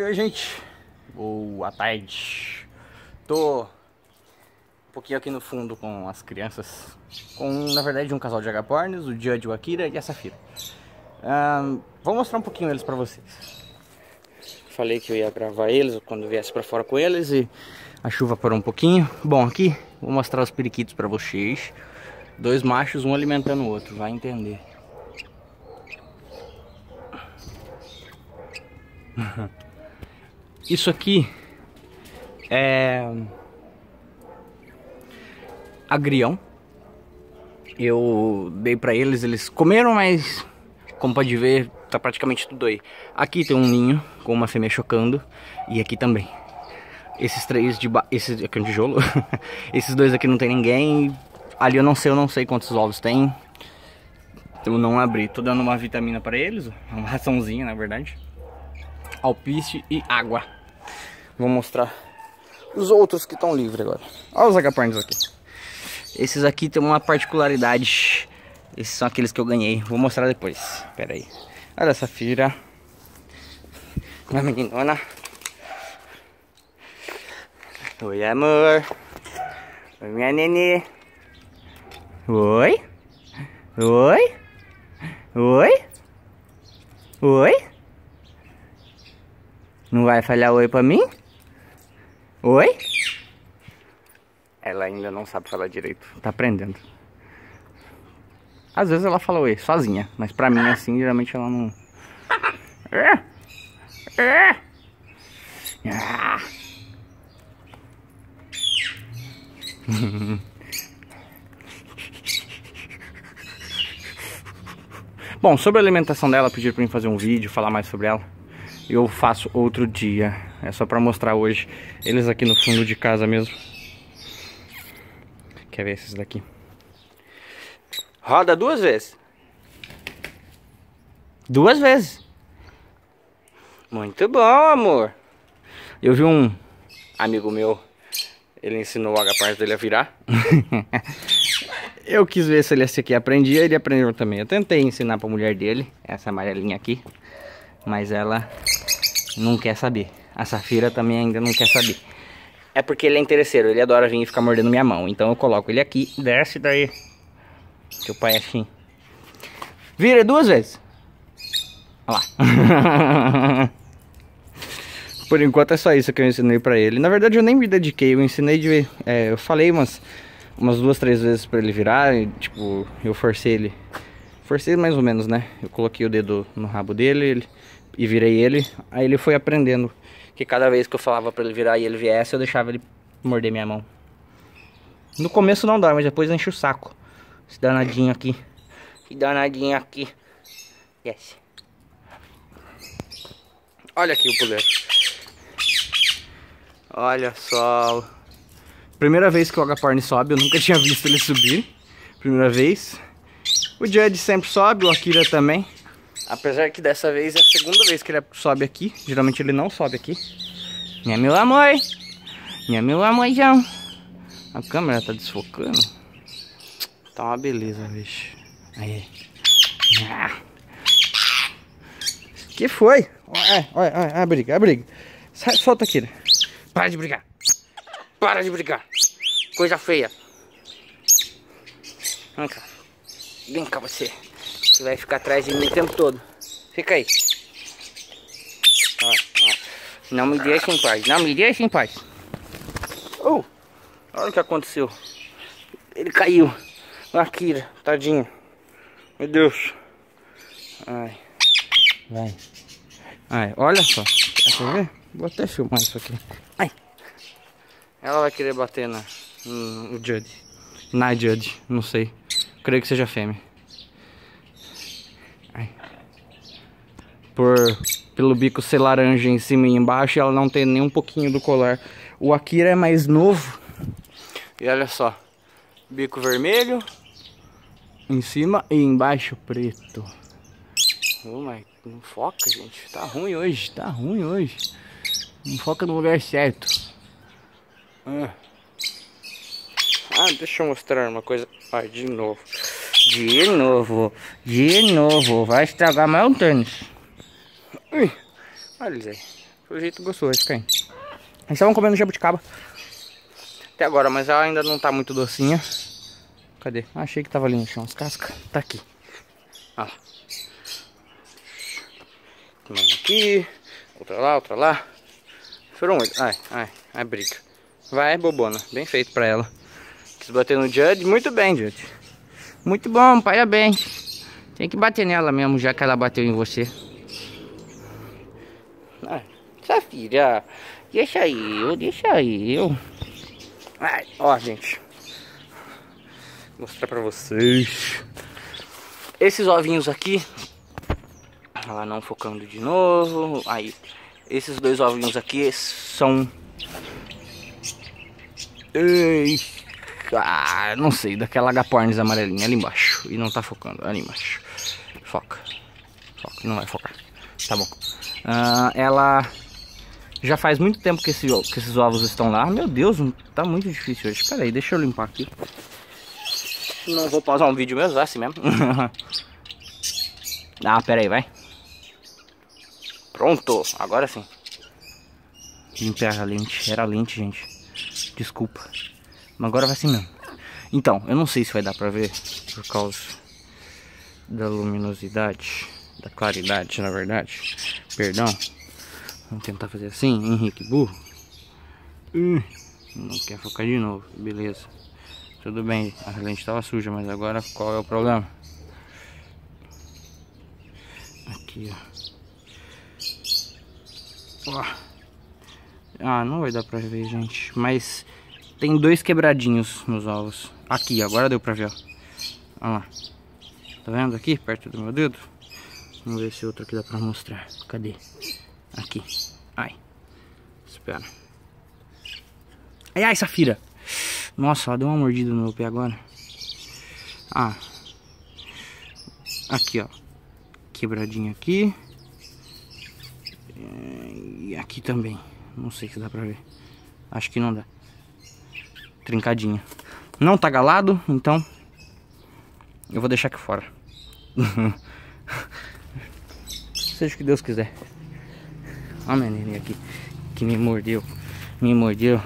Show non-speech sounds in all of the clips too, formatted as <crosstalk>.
Oi gente, boa tarde. Tô um pouquinho aqui no fundo com as crianças Com, na verdade, um casal de agapornis, o Judge, o Akira e a Safira. Um, Vou mostrar um pouquinho eles pra vocês. Falei que eu ia gravar eles quando viesse pra fora com eles E a chuva parou um pouquinho. Bom, aqui vou mostrar os periquitos pra vocês. Dois machos, um alimentando o outro, vai entender <laughs> Isso aqui é agrião. Eu dei pra eles, eles comeram, mas como pode ver, tá praticamente tudo aí. Aqui tem um ninho com uma fêmea chocando e aqui também. Esses três de ba... esse aqui é um tijolo. <laughs> Esses dois aqui não tem ninguém. Ali eu não sei, eu não sei quantos ovos tem. Eu não abri. Tô dando uma vitamina para eles, uma raçãozinha, na verdade alpiste e água. Vou mostrar os outros que estão livres agora. Olha os agapornis aqui. Esses aqui tem uma particularidade. Esses são aqueles que eu ganhei. Vou mostrar depois. Pera aí. Olha essa fira. Minha meninona. Oi, amor. Oi, minha nenê. Oi. Oi. Oi. Oi. Não vai falhar oi pra mim? Oi? Ela ainda não sabe falar direito. Tá aprendendo. Às vezes ela fala oi, sozinha. Mas pra mim, assim, geralmente ela não... <laughs> Bom, sobre a alimentação dela, pediram pra mim fazer um vídeo, falar mais sobre ela eu faço outro dia. É só pra mostrar hoje. Eles aqui no fundo de casa mesmo. Quer ver esses daqui? Roda duas vezes. Duas vezes. Muito bom, amor. Eu vi um amigo meu. Ele ensinou o agapar dele a virar. <laughs> eu quis ver se ele aqui aprendia. Ele aprendeu também. Eu tentei ensinar pra mulher dele. Essa amarelinha aqui. Mas ela não quer saber. A Safira também ainda não quer saber. É porque ele é interesseiro, ele adora vir e ficar mordendo minha mão. Então eu coloco ele aqui, desce daí. O pai é assim. Vira duas vezes. Olha lá. <laughs> Por enquanto é só isso que eu ensinei pra ele. Na verdade eu nem me dediquei, eu ensinei de... É, eu falei umas, umas duas, três vezes pra ele virar. E, tipo, eu forcei ele. Forcei mais ou menos, né? Eu coloquei o dedo no rabo dele, ele e virei ele. Aí ele foi aprendendo que cada vez que eu falava pra ele virar e ele viesse, eu deixava ele morder minha mão. No começo não dói, mas depois enche o saco. Esse danadinho aqui. Esse danadinho aqui. Yes. Olha aqui o puleiro. Olha só. Primeira vez que o agaporn sobe, eu nunca tinha visto ele subir. Primeira vez. O Judge sempre sobe, o Akira também. Apesar que dessa vez é a segunda vez que ele sobe aqui. Geralmente ele não sobe aqui. Minha meu amor. Minha meu amorzão. A câmera tá desfocando. Tá uma beleza, bicho. Aí. Ah. Que foi? Olha, olha, olha a briga, a briga. Sai, solta aqui. Para de brigar. Para de brigar. Coisa feia. Vem cá. Vem cá você. Você vai ficar atrás de mim o tempo todo. Fica aí. Ó, ó. Não me deixe em paz. Não me deixe em paz. Oh, olha o que aconteceu. Ele caiu. Akira, tadinho. Meu Deus. Ai. Vai. Ai, olha só. Quer ver? Vou até filmar isso aqui. Ai. Ela vai querer bater na, no, no Judd. Na Judd, não sei. Creio que seja fêmea. por pelo bico ser laranja em cima e embaixo ela não tem nem um pouquinho do colar. O Akira é mais novo. E olha só, bico vermelho em cima e embaixo preto. Oh my, não foca, gente. Tá ruim hoje, tá ruim hoje. Não foca no lugar certo. Ah, ah deixa eu mostrar uma coisa. Ah, de novo. De novo. De novo. Vai estragar mais um tênis. Ui, olha aí. pelo jeito vai ficar aí. Eles estavam comendo jabuticaba. Até agora, mas ela ainda não tá muito docinha. Cadê? Ah, achei que tava ali no chão, as cascas. Tá aqui. Olha lá. Mais aqui. Outra lá, outra lá. Foram oito. Ai, ai, ai, briga. Vai, bobona. Bem feito pra ela. Quis bater no Judd. Muito bem, Judd. Muito bom, parabéns. Tem que bater nela mesmo, já que ela bateu em você. Ai, Safira. Deixa eu, deixa eu. Ai, ó, gente. Vou mostrar pra vocês. Esses ovinhos aqui. Ela não focando de novo. Aí, esses dois ovinhos aqui são... Ei, ah, não sei, daquela agapornis amarelinha ali embaixo. E não tá focando, ali embaixo. Foca. Foca, não vai focar. Tá bom. Uh, ela já faz muito tempo que, esse, que, esses ovos estão lá. Meu Deus, tá muito difícil hoje. Pera aí, deixa eu limpar aqui. Não vou pausar um vídeo mesmo, é assim mesmo. <laughs> ah, pera aí, vai. Pronto, agora sim. Limpei a lente, era lente, gente. Desculpa. Mas agora vai assim mesmo. Então, eu não sei se vai dar pra ver por causa da luminosidade, da claridade, na verdade. Perdão. Vamos tentar fazer assim, Henrique burro. Não quer focar de novo, beleza. Tudo bem, a lente estava suja, mas agora qual é o problema? Aqui, ó. Ah, não vai dar pra ver, gente. Mas tem dois quebradinhos nos ovos. Aqui, agora deu pra ver, ó. Olha lá. Tá vendo aqui, perto do meu dedo? Vamos ver se outro aqui dá pra mostrar. Cadê? Aqui. Ai. Espera. Ai, ai, Safira. Nossa, ela deu uma mordida no meu pé agora. Ah. Aqui, ó. Quebradinha aqui. E aqui também. Não sei se dá pra ver. Acho que não dá. Trincadinha. Não tá galado, então... Eu vou deixar aqui fora. <laughs> Seja o que Deus quiser. Olha a menininha aqui. Que me mordeu. Me mordeu.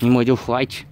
Me mordeu flight.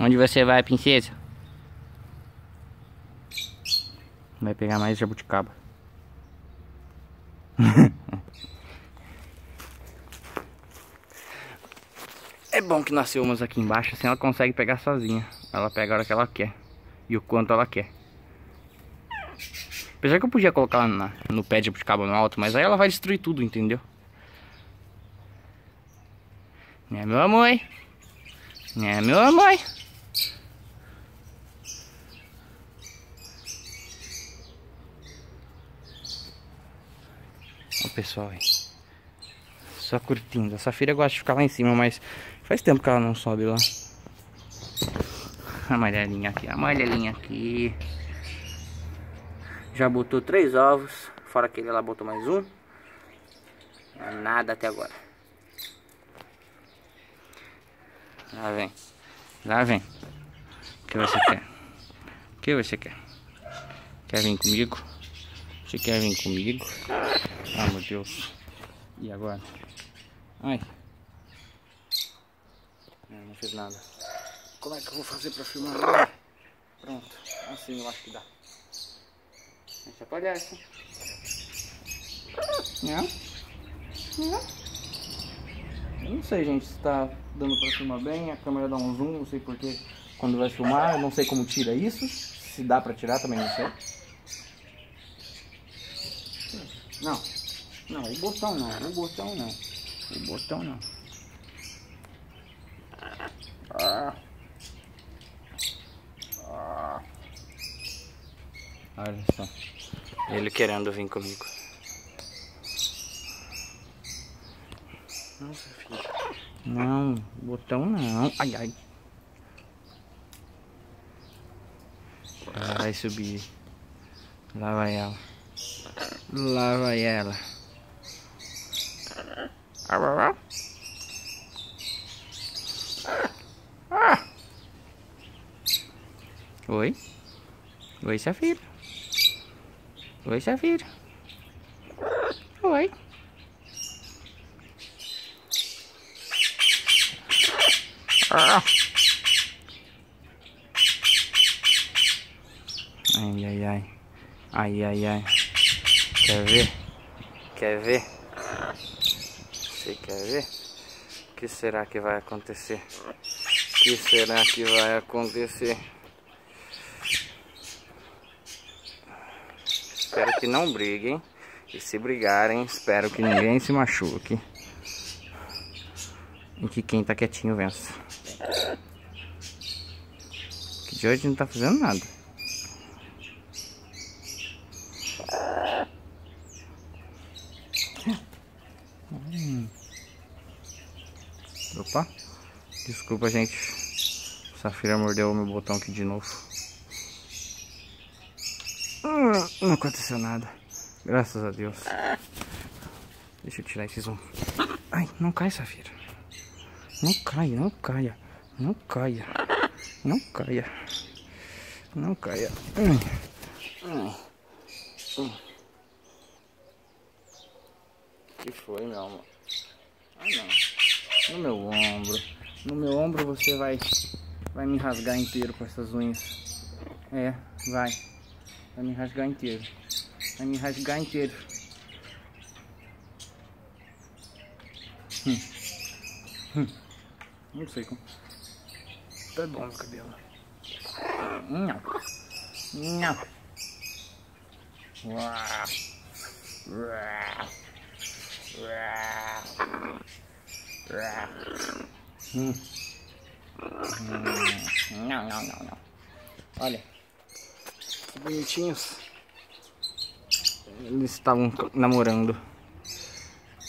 Onde você vai, princesa? Vai pegar mais jabuticaba. <laughs> é bom que nasceu umas aqui embaixo, assim ela consegue pegar sozinha. Ela pega a hora que ela quer. E o quanto ela quer. Apesar que eu podia colocar na, no pé de cabo no alto, mas aí ela vai destruir tudo, entendeu? Né, meu amor? Né, meu amor? O pessoal aí. Só curtindo. A Safira gosta de ficar lá em cima, mas faz tempo que ela não sobe lá. A amarelinha aqui, a amarelinha aqui. Já botou três ovos. Fora aquele lá botou mais um. Nada até agora. Lá vem. Lá vem. O que você quer? O que você quer? Quer vir comigo? Você quer vir comigo? Ah, meu Deus. E agora? Ai. Não, não fez nada. Como é que eu vou fazer pra filmar agora? Pronto. Assim eu acho que dá. Essa palhaça. Não? Não? Eu não sei, gente, se tá dando pra filmar bem. A câmera dá um zoom, não sei porque quando vai filmar. Eu não sei como tira isso. Se dá pra tirar, também não sei. Não. Não, o botão não. O botão não. O botão não. Ah. Ah. Olha só. Ele querendo vir comigo. Nossa, filho. Não, botão não. Ai, ai. Ela vai subir. Lá vai ela. Lá vai ela. Oi? Oi, Safira. Oi, Safira. Oi. Ai, ai, ai. Ai, ai, ai. Quer ver? Quer ver? Você quer ver? O que será que vai acontecer? O que será que vai acontecer? Espero que não briguem. E se brigarem, espero que ninguém se machuque. E que quem tá quietinho vença. Que de hoje não tá fazendo nada. Hum. Opa, desculpa gente. Safira mordeu o meu botão aqui de novo. Hum, não aconteceu nada. Graças a Deus. Deixa eu tirar esse zoom. Ai, não cai, Safira. Não caia, não caia. Não caia. Não caia. Não caia. Hum. Hum. Hum. que foi, meu amor? Ah, não. No meu ombro. No meu ombro você vai, vai me rasgar inteiro com essas unhas. É, vai. Vai me rasgar inteiro. Vai me rasgar inteiro. Hum. Hum. Não sei como. Tá bom meu cabelo. Não. Não. Uau. Uau. Hum. Não, não, não, não. Olha. Que bonitinhos. Eles estavam namorando.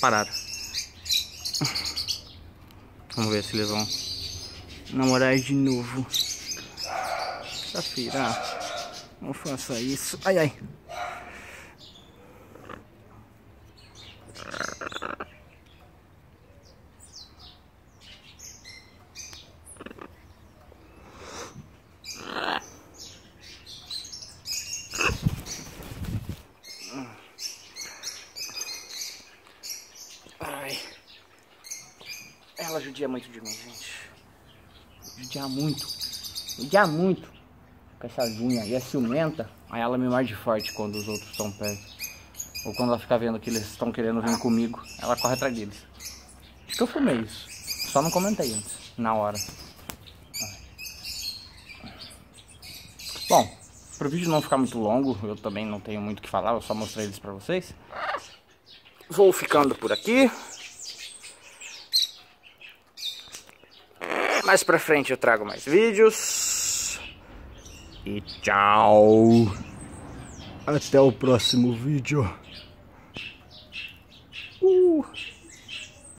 Pararam. Vamos ver se eles vão namorar de novo. Safira, não faça isso. Ai, ai. Ela judia muito de mim, gente. Judia muito. Judia muito. Com essa unha. E é ciumenta. Aí ela me morde forte quando os outros estão perto. Ou quando ela fica vendo que eles estão querendo vir comigo. Ela corre atrás deles. Acho que eu filmei isso. Só não comentei antes. Na hora. Bom, para o vídeo não ficar muito longo, eu também não tenho muito o que falar, eu só mostrei eles para vocês. Vou ficando por aqui. Mais pra frente eu trago mais vídeos. E tchau. Até o próximo vídeo. Uh.